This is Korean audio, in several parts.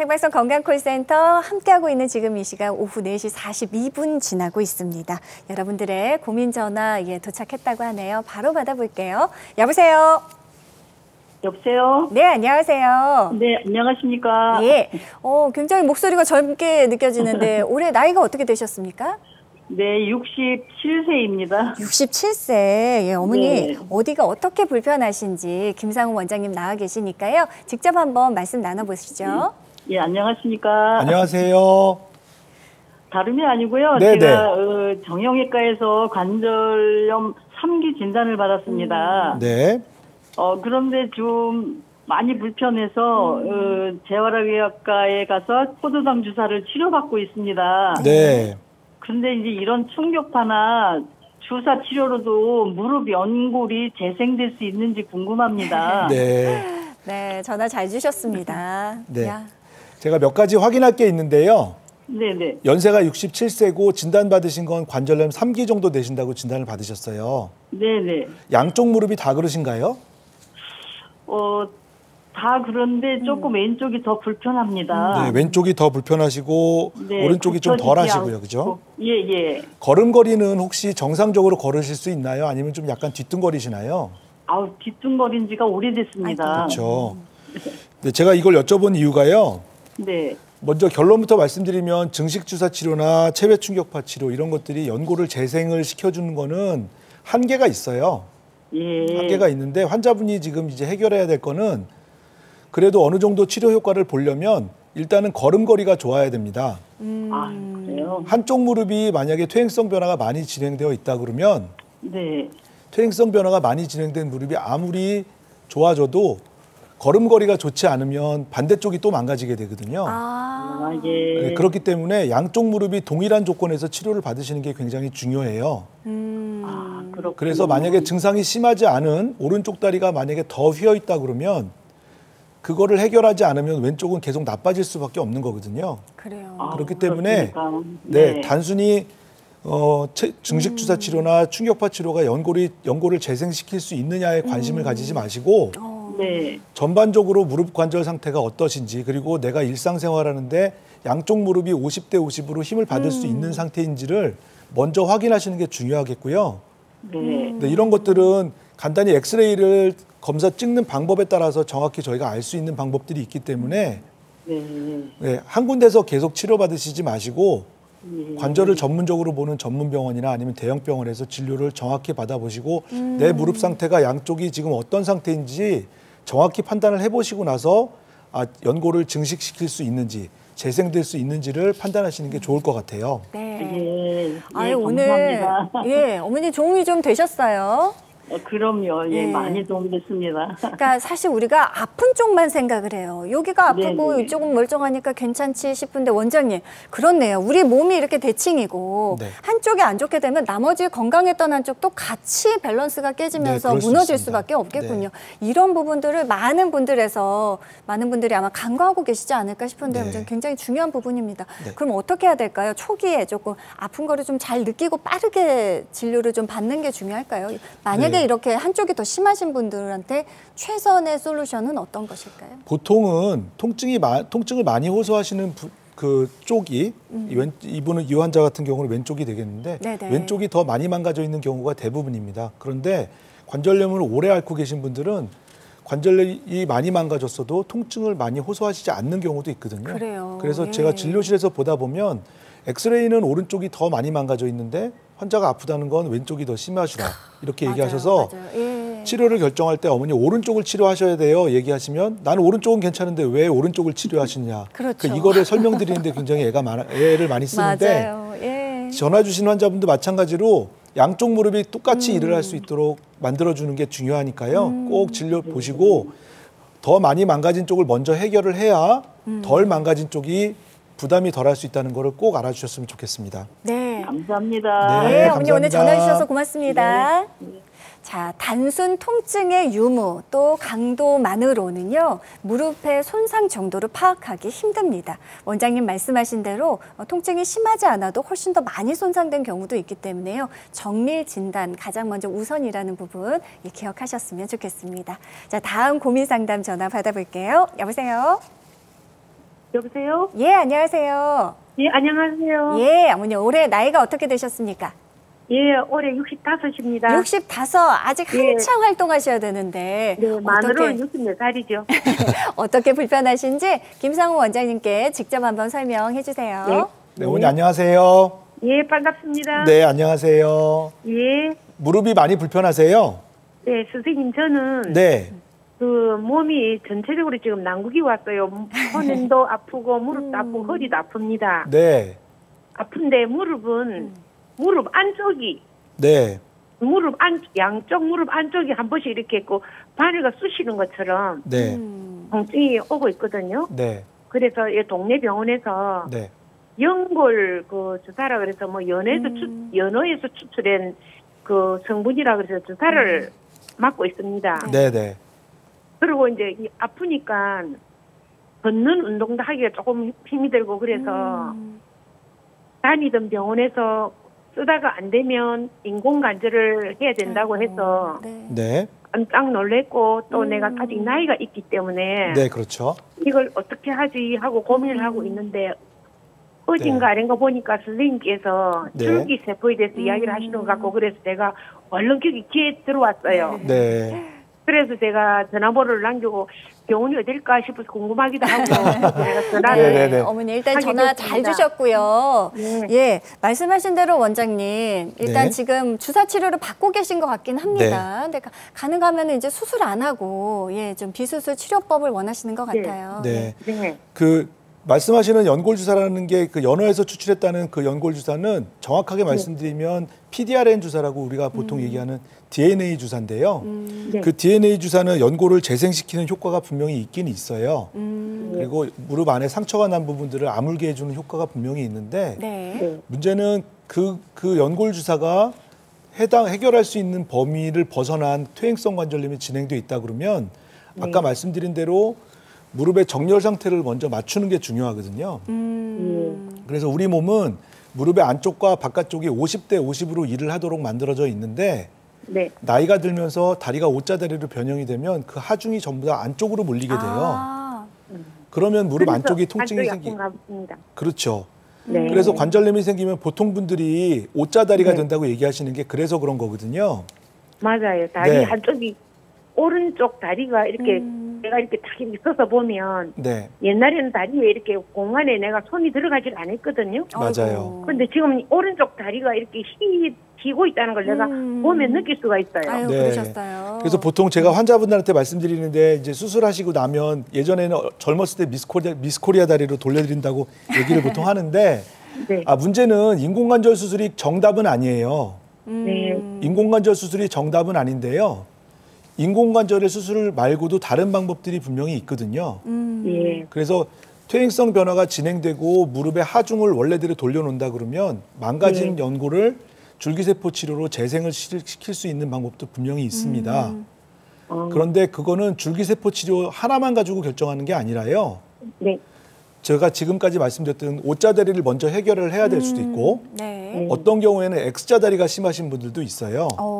생방송 건강콜센터 함께하고 있는 지금 이 시간 오후 4시 42분 지나고 있습니다. 여러분들의 고민 전화 예, 도착했다고 하네요. 바로 받아볼게요. 여보세요. 여보세요? 네, 안녕하세요. 네, 안녕하십니까? 예. 어, 굉장히 목소리가 젊게 느껴지는데 올해 나이가 어떻게 되셨습니까? 네, 67세입니다. 67세. 예, 어머니 네. 어디가 어떻게 불편하신지 김상우 원장님 나와 계시니까요. 직접 한번 말씀 나눠 보시죠. 예, 안녕하십니까? 안녕하세요. 다름이 아니고요. 네, 제가 어, 정형외과에서 관절염 3기 진단을 받았습니다. 네. 어, 그런데 좀 많이 불편해서 어, 재활의학과에 가서 포도당 주사를 치료받고 있습니다. 네. 근데 이제 이런 충격파나 주사 치료로도 무릎 연골이 재생될 수 있는지 궁금합니다. 네. 네, 전화 잘 주셨습니다. 네. 야, 제가 몇 가지 확인할 게 있는데요. 네네. 연세가 67세고 진단받으신 건 관절염 3기 정도 되신다고 진단을 받으셨어요. 네네. 양쪽 무릎이 다 그러신가요? 어, 다 그런데 조금 왼쪽이 더 불편합니다. 네, 왼쪽이 더 불편하시고 아. 네, 오른쪽이 좀 덜 하시고요. 그죠? 예, 예. 걸음걸이는 혹시 정상적으로 걸으실 수 있나요? 아니면 좀 약간 뒤뚱거리시나요? 아우, 뒤뚱거린 지가 오래됐습니다. 그렇죠. 네, 제가 이걸 여쭤본 이유가요. 네. 먼저 결론부터 말씀드리면 증식 주사 치료나 체외 충격파 치료 이런 것들이 연골을 재생을 시켜주는 거는 한계가 있어요. 예. 한계가 있는데 환자분이 지금 이제 해결해야 될 거는 그래도 어느 정도 치료 효과를 보려면 일단은 걸음걸이가 좋아야 됩니다. 아, 그래요? 한쪽 무릎이 만약에 퇴행성 변화가 많이 진행되어 있다 그러면 네. 퇴행성 변화가 많이 진행된 무릎이 아무리 좋아져도 걸음걸이가 좋지 않으면 반대쪽이 또 망가지게 되거든요. 아, 아, 예. 네, 그렇기 때문에 양쪽 무릎이 동일한 조건에서 치료를 받으시는 게 굉장히 중요해요. 음, 아, 그렇군요. 그래서 만약에 증상이 심하지 않은 오른쪽 다리가 만약에 더 휘어 있다 그러면 그거를 해결하지 않으면 왼쪽은 계속 나빠질 수밖에 없는 거거든요. 그래요. 아, 그렇기 때문에 그렇습니까? 네, 단순히 어, 체- 증식 주사 치료나 충격파 치료가 연골이 연골을 재생시킬 수 있느냐에 관심을 가지지 마시고 네. 전반적으로 무릎 관절 상태가 어떠신지 그리고 내가 일상생활하는데 양쪽 무릎이 50대 50으로 힘을 받을 수 있는 상태인지를 먼저 확인하시는 게 중요하겠고요. 네. 네, 이런 것들은 간단히 엑스레이를 검사 찍는 방법에 따라서 정확히 저희가 알 수 있는 방법들이 있기 때문에 네. 네, 한 군데서 계속 치료받으시지 마시고 네. 관절을 전문적으로 보는 전문 병원이나 아니면 대형 병원에서 진료를 정확히 받아보시고 내 무릎 상태가 양쪽이 지금 어떤 상태인지 정확히 판단을 해보시고 나서 아, 연골을 증식시킬 수 있는지 재생될 수 있는지를 판단하시는 게 좋을 것 같아요. 네. 예. 아유, 예, 오늘 감사합니다. 예, 어머니 도움이 좀 되셨어요. 어, 그럼요. 예, 예. 많이 도움됐습니다. 그러니까 사실 우리가 아픈 쪽만 생각을 해요. 여기가 아프고 네, 네. 이쪽은 멀쩡하니까 괜찮지 싶은데 원장님 그렇네요. 우리 몸이 이렇게 대칭이고 네. 한쪽이 안 좋게 되면 나머지 건강했던 한쪽도 같이 밸런스가 깨지면서 네, 무너질 있습니다. 수밖에 없겠군요. 이런 부분들을 많은 분들에서 많은 분들이 아마 간과하고 계시지 않을까 싶은데 네. 굉장히 중요한 부분입니다. 네. 그럼 어떻게 해야 될까요? 초기에 조금 아픈 거를 좀 잘 느끼고 빠르게 진료를 좀 받는 게 중요할까요? 만약에 네. 이렇게 한쪽이 더 심하신 분들한테 최선의 솔루션은 어떤 것일까요? 보통은 통증이 마, 통증을 많이 호소하시는 부- 그 쪽이 이 왼, 이분은 이 환자 같은 경우는 왼쪽이 되겠는데 음. 네네. 왼쪽이 더 많이 망가져 있는 경우가 대부분입니다. 그런데 관절염을 오래 앓고 계신 분들은 관절이 많이 망가졌어도 통증을 많이 호소하시지 않는 경우도 있거든요. 그래요. 그래서 예. 제가 진료실에서 보다 보면 엑스레이는 오른쪽이 더 많이 망가져 있는데 환자가 아프다는 건 왼쪽이 더 심하시다 이렇게 맞아요, 얘기하셔서 맞아요. 예. 치료를 결정할 때 어머니 오른쪽을 치료하셔야 돼요 얘기하시면 나는 오른쪽은 괜찮은데 왜 오른쪽을 치료하시냐 그렇죠. 그 이거를 설명드리는데 굉장히 애가 많아, 애를 많이 쓰는데. 예. 전화 주신 환자분도 마찬가지로 양쪽 무릎이 똑같이 음. 일을 할 수 있도록 만들어 주는 게 중요하니까요 꼭 진료 보시고 더 많이 망가진 쪽을 먼저 해결을 해야 음. 덜 망가진 쪽이 부담이 덜할 수 있다는 거를 꼭 알아주셨으면 좋겠습니다. 네. 감사합니다. 네, 네, 어머니 오늘 감사합니다. 전화 주셔서 고맙습니다. 자, 단순 통증의 유무 또 강도만으로는요, 무릎의 손상 정도를 파악하기 힘듭니다. 원장님 말씀하신 대로 어, 통증이 심하지 않아도 훨씬 더 많이 손상된 경우도 있기 때문에요. 정밀 진단 가장 먼저 우선이라는 부분 예, 기억하셨으면 좋겠습니다. 자, 다음 고민 상담 전화 받아볼게요. 여보세요? 여보세요? 예, 안녕하세요. 예, 안녕하세요. 예, 어머니 올해 나이가 어떻게 되셨습니까? 예, 올해 65입니다. 65 아직 예. 한창 활동하셔야 되는데 네, 어떻게 64살이죠. 어떻게 불편하신지 김상우 원장님께 직접 한번 설명해 주세요. 네. 네, 어머니 안녕하세요. 예, 반갑습니다. 네, 안녕하세요. 예, 무릎이 많이 불편하세요? 네, 선생님, 저는 네. 그 몸이 전체적으로 지금 난국이 왔어요. 손도 아프고, 무릎도 아프고, 허리도 아픕니다. 네. 아픈데 무릎은, 무릎 안쪽이, 네. 무릎 안, 양쪽 무릎 안쪽이 한 번씩 이렇게 있고, 바늘가 쑤시는 것처럼 네. 음, 통증이 오고 있거든요. 네. 그래서 이 동네 병원에서 네. 연골 그 주사라 그래서 뭐 연에서 음. 추, 연어에서 추출한 그 성분이라 그래서 주사를 맞고 있습니다. 네, 네. 그리고 이제 이 아프니까 걷는 운동도 하기가 조금 힘이 들고 그래서 음, 다니던 병원에서 쓰다가 안 되면 인공 관절을 해야 된다고 해서 네. 네. 깜짝 놀랬고 또 음. 내가 아직 나이가 있기 때문에 네, 그렇죠. 이걸 어떻게 하지 하고 고민을 음. 하고 있는데 어딘가 아닌가 보니까 선생님께서 네. 줄기 세포에 대해서 이야기를 하시는 것 같고 그래서 제가 얼른 거기 귀에 들어왔어요. 네. 그래서 제가 전화번호를 남기고 병원이 어딜까 싶어서 궁금하기도 하고 제가 전화를 네, 네, 네. 어머니 일단 전화 잘 됐습니다. 주셨고요. 네. 예, 말씀하신 대로 원장님 일단 네. 지금 주사 치료를 받고 계신 것 같긴 합니다. 근데 가- 가능하면 이제 수술 안 하고 예, 좀 비수술 치료법을 원하시는 것 네. 같아요. 네. 네. 그 말씀하시는 연골 주사라는 게 그 연어에서 추출했다는 그 연골 주사는 정확하게 말씀드리면 PDRN 주사라고 우리가 보통 얘기하는 DNA 주사인데요. 음, 네. 그 DNA 주사는 연골을 재생시키는 효과가 분명히 있긴 있어요. 음, 그리고 무릎 안에 상처가 난 부분들을 아물게 해주는 효과가 분명히 있는데 네. 네. 문제는 그, 그 연골 주사가 해당, 해결할 수 있는 범위를 벗어난 퇴행성 관절염이 진행돼 있다 그러면 아까 말씀드린 대로 무릎의 정렬 상태를 먼저 맞추는 게 중요하거든요. 음, 그래서 우리 몸은 무릎의 안쪽과 바깥쪽이 50대 50으로 일을 하도록 만들어져 있는데 네. 나이가 들면서 다리가 O자다리로 변형이 되면 그 하중이 전부 다 안쪽으로 몰리게 돼요. 아, 그러면 무릎 안쪽이 통증이 생기. 그렇죠. 네. 그래서 관절염이 생기면 보통 분들이 O자다리가 네. 된다고 얘기하시는 게 그래서 그런 거거든요. 맞아요. 다리 네. 한쪽이 오른쪽 다리가 이렇게 음. 내가 이렇게 탁 이렇게 서서 보면 네, 옛날에는 다리에 이렇게 공간에 내가 손이 들어가질 않았거든요. 맞아요. 근데 지금 오른쪽 다리가 이렇게 휘 휘고 있다는 걸 내가 음. 보면 느낄 수가 있어요. 아유, 네. 그러셨어요. 그래서 보통 제가 환자분들한테 말씀드리는데 이제 수술하시고 나면 예전에는 어- 젊었을 때 미스코리아, 미스코리아 다리로 돌려드린다고 얘기를 보통 하는데 네. 아, 문제는 인공관절 수술이 정답은 아니에요. 음, 네. 인공관절 수술이 정답은 아닌데요. 인공관절의 수술 말고도 다른 방법들이 분명히 있거든요. 음, 예. 그래서 퇴행성 변화가 진행되고 무릎의 하중을 원래대로 돌려놓는다 그러면 망가진 네. 연골을 줄기세포 치료로 재생을 시- 시킬 수 있는 방법도 분명히 있습니다. 음. 어, 그런데 그거는 줄기세포 치료 하나만 가지고 결정하는 게 아니라요. 네. 제가 지금까지 말씀드렸던 O자다리를 먼저 해결을 해야 될 수도 있고 네. 어떤 경우에는 X자 다리가 심하신 분들도 있어요. 어,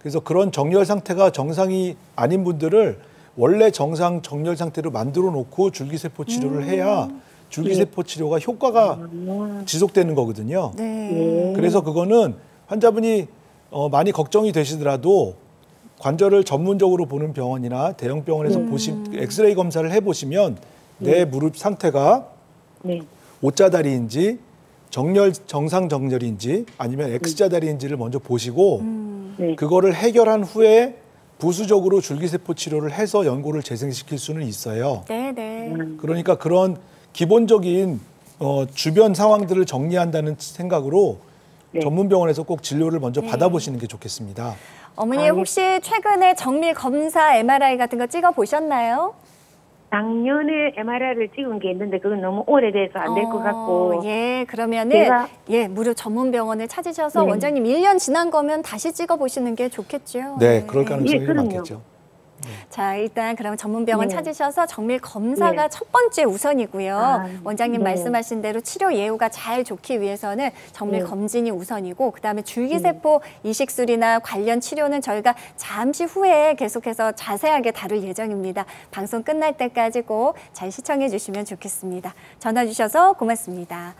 그래서 그런 정렬 상태가 정상이 아닌 분들을 원래 정상 정렬 상태로 만들어 놓고 줄기세포 치료를 해야 줄기세포 치료가 효과가 지속되는 거거든요. 네. 그래서 그거는 환자분이 어, 많이 걱정이 되시더라도 관절을 전문적으로 보는 병원이나 대형 병원에서 보시 엑스레이 검사를 해 보시면 내 무릎 상태가 네. O자다리인지 정렬 정상 정렬인지 아니면 X자다리인지를 먼저 보시고 음, 네. 그거를 해결한 후에 부수적으로 줄기세포 치료를 해서 연골을 재생시킬 수는 있어요. 네, 네. 음. 그러니까 그런 기본적인 어, 주변 상황들을 정리한다는 생각으로 네. 전문 병원에서 꼭 진료를 먼저 네. 받아보시는 게 좋겠습니다. 어머니. 혹시 최근에 정밀 검사 MRI 같은 거 찍어 보셨나요? 작년에 MRI를 찍은 게 있는데 그건 너무 오래돼서 안 될 것 같고 예, 그러면은 제가- 예, 무료 전문 병원을 찾으셔서 네. 원장님 1년 지난 거면 다시 찍어 보시는 게 좋겠죠. 네, 그럴 가능성이 예. 많겠죠. 자, 일단 그럼 전문 병원 네. 찾으셔서 정밀 검사가 네. 첫 번째 우선이고요. 아, 원장님 네. 말씀하신 대로 치료 예후가 잘 좋기 위해서는 정밀 네. 검진이 우선이고 그다음에 줄기세포 이식술이나 관련 치료는 저희가 잠시 후에 계속해서 자세하게 다룰 예정입니다. 방송 끝날 때까지 꼭 잘 시청해 주시면 좋겠습니다. 전화 주셔서 고맙습니다.